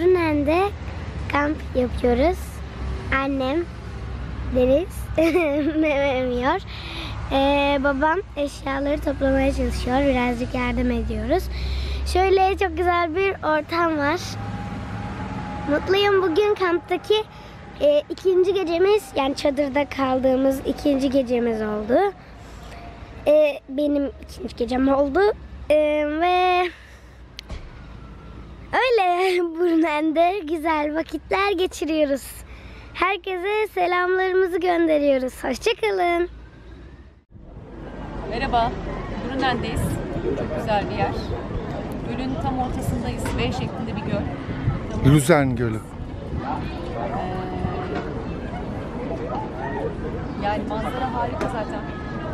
Brunen'de kamp yapıyoruz. Annem, Deniz, Mehmet ee, babam eşyaları toplamaya çalışıyor. Birazcık yardım ediyoruz. Şöyle çok güzel bir ortam var. Mutluyum. Bugün kamptaki e, ikinci gecemiz yani çadırda kaldığımız ikinci gecemiz oldu. E, benim ikinci gecem oldu. E, ve öyle Brunen'de güzel vakitler geçiriyoruz. Herkese selamlarımızı gönderiyoruz. Hoşçakalın. Merhaba, Brunen'deyiz. Çok güzel bir yer. Gölün tam ortasındayız. V şeklinde bir göl. Tam Lüzern Gölü. Yani manzara harika zaten.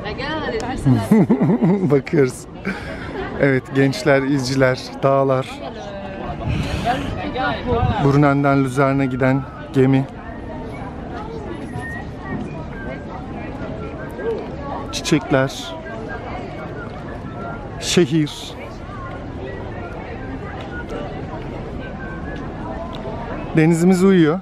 Bakıyoruz. Evet gençler, izciler, dağlar. Brunen'den Lüzern'e giden gemi. Çiçekler. Şehir. Denizimiz uyuyor.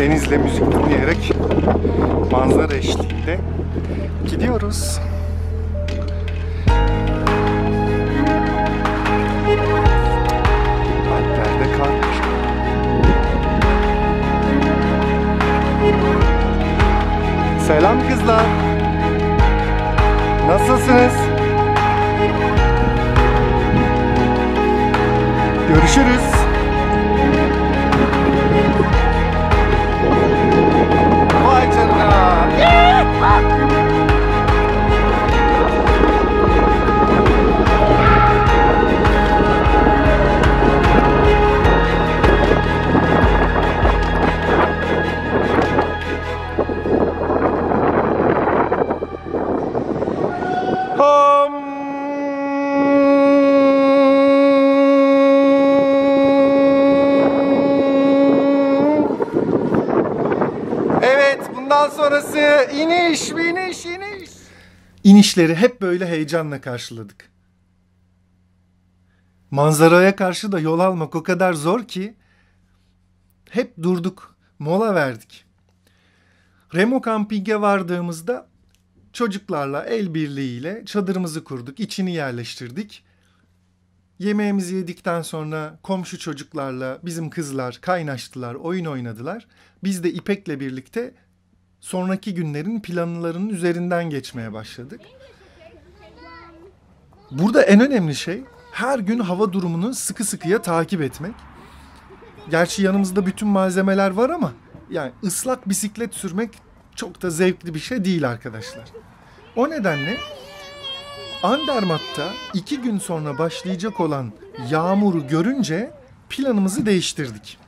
Denizle müzik dinleyerek manzara eşliğinde gidiyoruz. Selam kızlar. Nasılsınız? Görüşürüz. Bundan sonrası iniş, iniş, iniş. İnişleri hep böyle heyecanla karşıladık. Manzaraya karşı da yol almak o kadar zor ki hep durduk, mola verdik. Remo Camping'e vardığımızda çocuklarla el birliğiyle çadırımızı kurduk, içini yerleştirdik. Yemeğimizi yedikten sonra komşu çocuklarla bizim kızlar kaynaştılar, oyun oynadılar. Biz de İpek'le birlikte sonraki günlerin planlarının üzerinden geçmeye başladık. Burada en önemli şey her gün hava durumunu sıkı sıkıya takip etmek. Gerçi yanımızda bütün malzemeler var ama yani ıslak bisiklet sürmek çok da zevkli bir şey değil arkadaşlar. O nedenle Andermatt'ta iki gün sonra başlayacak olan yağmuru görünce planımızı değiştirdik.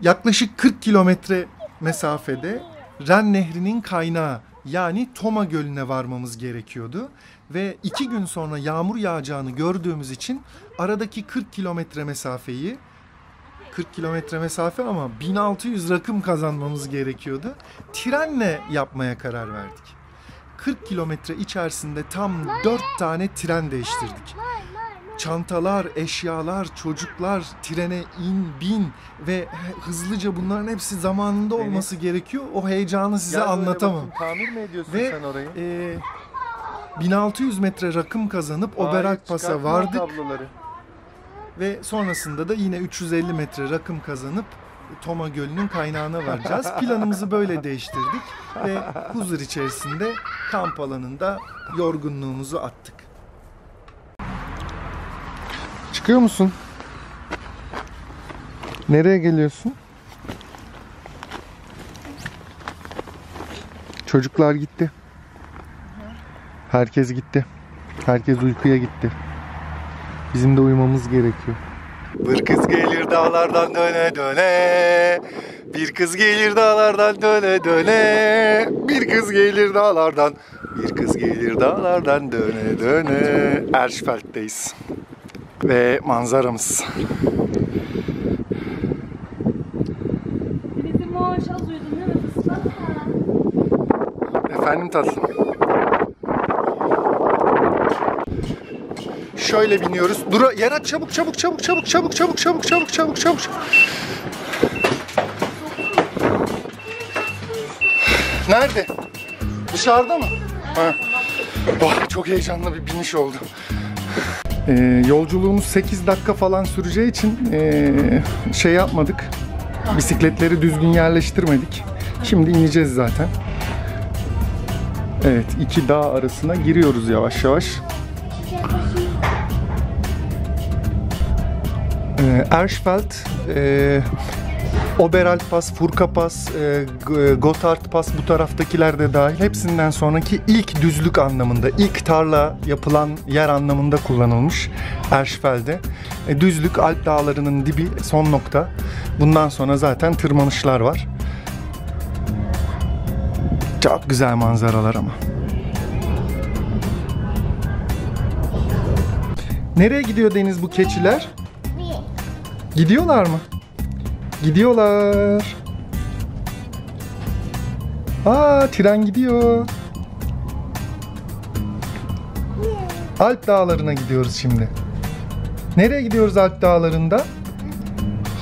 Yaklaşık 40 kilometre mesafede Ren Nehri'nin kaynağı yani Toma Gölü'ne varmamız gerekiyordu. Ve iki gün sonra yağmur yağacağını gördüğümüz için aradaki 40 kilometre mesafeyi 40 kilometre mesafe ama 1600 rakım kazanmamız gerekiyordu. Trenle yapmaya karar verdik. 40 kilometre içerisinde tam 4 tane tren değiştirdik. Çantalar, eşyalar, çocuklar trene in, bin ve hızlıca bunların hepsi zamanında olması gerekiyor. O heyecanı size anlatamam. Tamir mi ediyorsun Ve sen orayı? e, 1600 metre rakım kazanıp Oberak Pas'a çıkartma vardık Tabloları. ve sonrasında da yine 350 metre rakım kazanıp Toma Gölü'nün kaynağına varacağız. Planımızı böyle değiştirdik ve huzur içerisinde kamp alanında yorgunluğumuzu attık. Çıkıyor musun? Nereye geliyorsun? Çocuklar gitti. Herkes gitti. Herkes uykuya gitti. Bizim de uyumamız gerekiyor. Bir kız gelir dağlardan döne döne Bir kız gelir dağlardan döne döne Bir kız gelir dağlardan Bir kız gelir dağlardan döne döne Erşfeld'deyiz Ve manzaramız? Efendim tatlım Şöyle biniyoruz. Dur yer aç çabuk çabuk çabuk çabuk çabuk çabuk çabuk çabuk çabuk çabuk. Nerede? Dışarıda mı? Ha. Oh, çok heyecanlı bir biniş oldu. Ee, yolculuğumuz 8 dakika falan süreceği için ee, şey yapmadık. Bisikletleri düzgün yerleştirmedik. Şimdi ineceğiz zaten. Evet, iki dağ arasına giriyoruz yavaş yavaş. Ee, Erschfeld, e, Oberalp Pass, Furka Pass, e, G- Gotthard Pass bu taraftakiler de dahil hepsinden sonraki ilk düzlük anlamında, ilk tarla yapılan yer anlamında kullanılmış Erschfeld'e. E, düzlük Alp dağlarının dibi son nokta. Bundan sonra zaten tırmanışlar var. Çok güzel manzaralar ama. Nereye gidiyor Deniz bu keçiler? Gidiyorlar mı? Gidiyorlar. Aa tren gidiyor. Alp dağlarına gidiyoruz şimdi. Nereye gidiyoruz Alp dağlarında?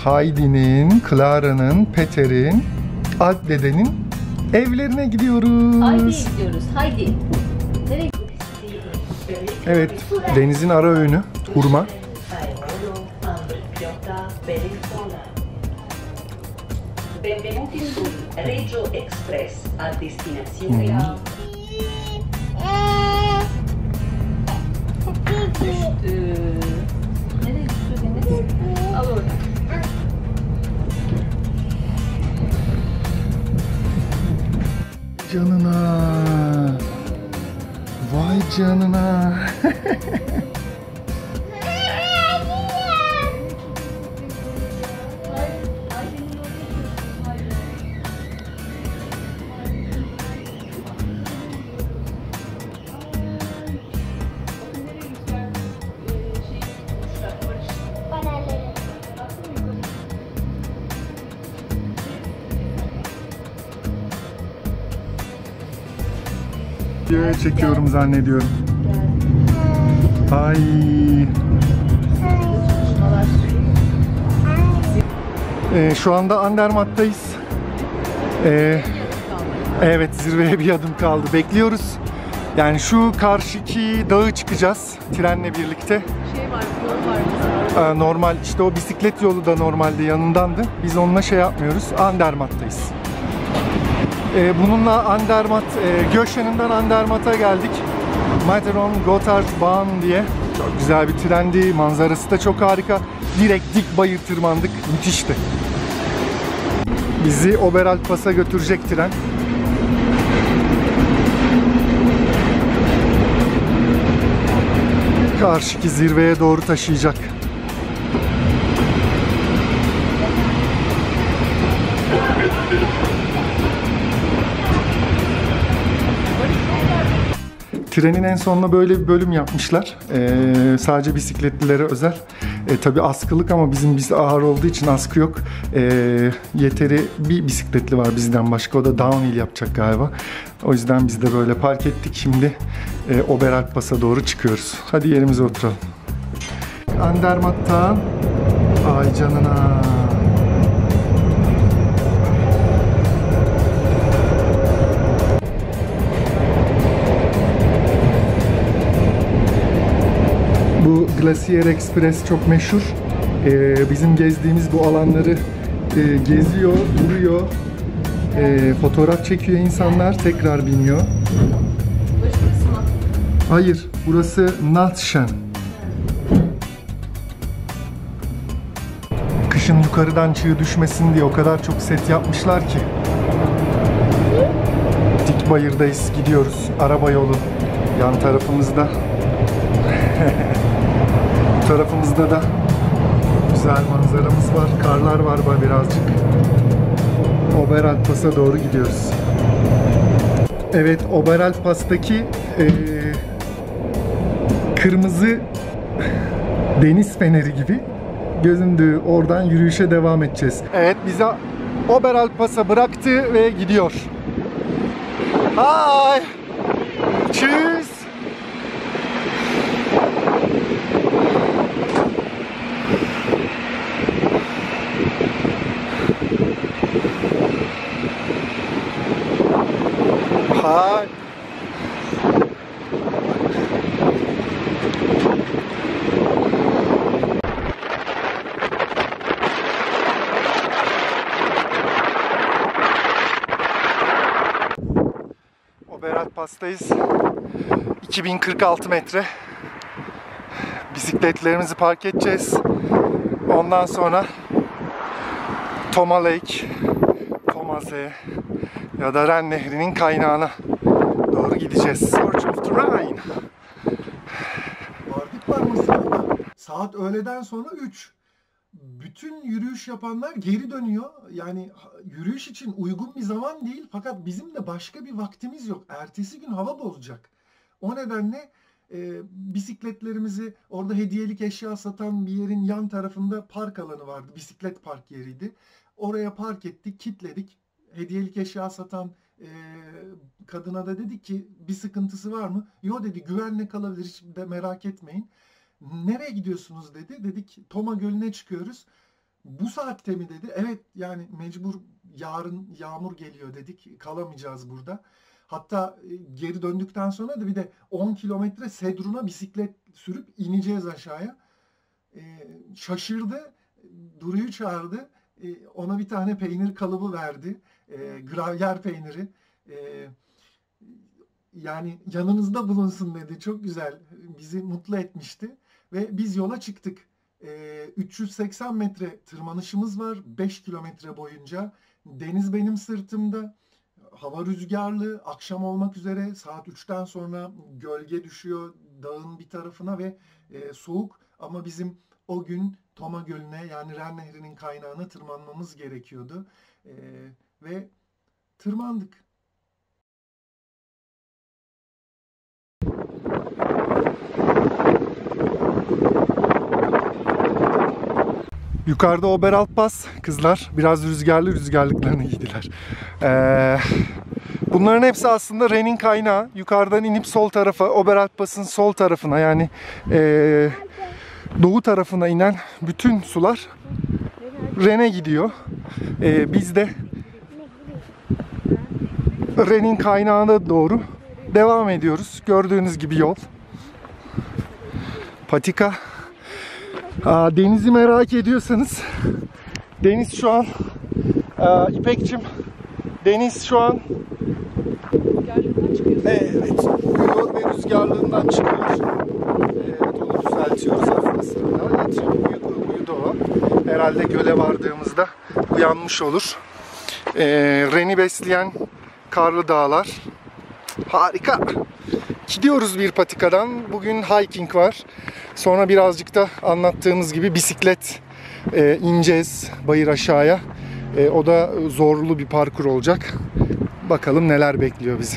Heidi'nin, Clara'nın, Peter'in, Alp dedenin evlerine gidiyoruz. Haydi gidiyoruz. Haydi. Nereye Evet, denizin ara öğünü, hurma. Benvenuti sul Regio Express a destinazione a Ee, nereye Deniz? Al. Canına. Vay canına. Videoya çekiyorum zannediyorum. Ay. Ee, şu anda Andermatt'tayız. Ee, evet zirveye bir adım kaldı. Bekliyoruz. Yani şu karşıki dağı çıkacağız trenle birlikte. Şey var, mesela. Ee, normal işte o bisiklet yolu da normalde yanındandı. Biz onunla şey yapmıyoruz. Andermatt'tayız. Ee, bununla Andermatt, e, Göşen'inden Andermatt'a geldik. Matterhorn Gotthard Bahn diye. Çok güzel bir trendi. Manzarası da çok harika. Direkt dik bayır tırmandık. Müthişti. Bizi Oberalpas'a götürecek tren. Karşıki zirveye doğru taşıyacak. Trenin en sonuna böyle bir bölüm yapmışlar. Ee, sadece bisikletlilere özel. E, tabii askılık ama bizim biz ağır olduğu için askı yok. Ee, yeteri bir bisikletli var bizden başka. O da downhill yapacak galiba. O yüzden biz de böyle park ettik. Şimdi e, Oberalpas'a doğru çıkıyoruz. Hadi yerimize oturalım. Andermatt'tan Ay canına. Glacier Express çok meşhur. Ee, bizim gezdiğimiz bu alanları e, geziyor, duruyor, e, fotoğraf çekiyor insanlar, tekrar biniyor. Hayır, burası Natshen. Kışın yukarıdan çığ düşmesin diye o kadar çok set yapmışlar ki. Dik bayırdayız, gidiyoruz. Araba yolu yan tarafımızda. Bu tarafımızda da güzel manzaramız var. Karlar var birazcık. Oberalpas'a doğru gidiyoruz. Evet, Oberalpas'taki eee kırmızı deniz feneri gibi gözündüğü oradan yürüyüşe devam edeceğiz. Evet, bizi Oberalpas'a bıraktı ve gidiyor. Hi! Tschüss! Hi. Oberat Pas'tayız. 2046 metre. Bisikletlerimizi park edeceğiz. Ondan sonra Toma Lake, Tomaz'e ya da Ren Nehri'nin kaynağına doğru gideceğiz. Search of the Rhine. Vardık varmasına saat öğleden sonra 3. Bütün yürüyüş yapanlar geri dönüyor. Yani yürüyüş için uygun bir zaman değil. Fakat bizim de başka bir vaktimiz yok. Ertesi gün hava bozacak. O nedenle e, bisikletlerimizi orada hediyelik eşya satan bir yerin yan tarafında park alanı vardı. Bisiklet park yeriydi. Oraya park ettik, kitledik. Hediyelik eşya satan e, kadına da dedik ki bir sıkıntısı var mı? Yo dedi güvenle kalabilir hiç de merak etmeyin. Nereye gidiyorsunuz dedi. Dedik Toma Gölü'ne çıkıyoruz. Bu saatte mi dedi. Evet yani mecbur yarın yağmur geliyor dedik. Kalamayacağız burada. Hatta e, geri döndükten sonra da bir de 10 kilometre Sedrun'a bisiklet sürüp ineceğiz aşağıya. E, şaşırdı. Duru'yu çağırdı. E, ona bir tane peynir kalıbı verdi. E, gravyer peyniri. E, yani yanınızda bulunsun dedi. Çok güzel. Bizi mutlu etmişti. Ve biz yola çıktık. E, 380 metre tırmanışımız var. 5 kilometre boyunca. Deniz benim sırtımda. Hava rüzgarlı. Akşam olmak üzere saat 3'ten sonra gölge düşüyor dağın bir tarafına ve e, soğuk. Ama bizim o gün Toma Gölü'ne yani Ren Nehri'nin kaynağına tırmanmamız gerekiyordu. E, ve tırmandık. Yukarıda Oberalp kızlar biraz rüzgarlı rüzgarlıklarını giydiler. Ee, bunların hepsi aslında Ren'in kaynağı. Yukarıdan inip sol tarafa Oberalp sol tarafına yani ee, doğu tarafına inen bütün sular Ren'e gidiyor. Ee, biz de Ren'in kaynağına doğru devam ediyoruz. Gördüğünüz gibi yol. Patika. Aa, denizi merak ediyorsanız deniz şu an aa, İpekçim deniz şu an Evet, uyuyor ve rüzgarlığından çıkıyor. Evet, onu düzeltiyoruz aslında. Evet, uyudu, uyudu o. Herhalde göle vardığımızda uyanmış olur. Ee, Reni besleyen karlı dağlar. Harika. Gidiyoruz bir patikadan. Bugün hiking var. Sonra birazcık da anlattığımız gibi bisiklet e, ineceğiz bayır aşağıya. E, o da zorlu bir parkur olacak. Bakalım neler bekliyor bizi.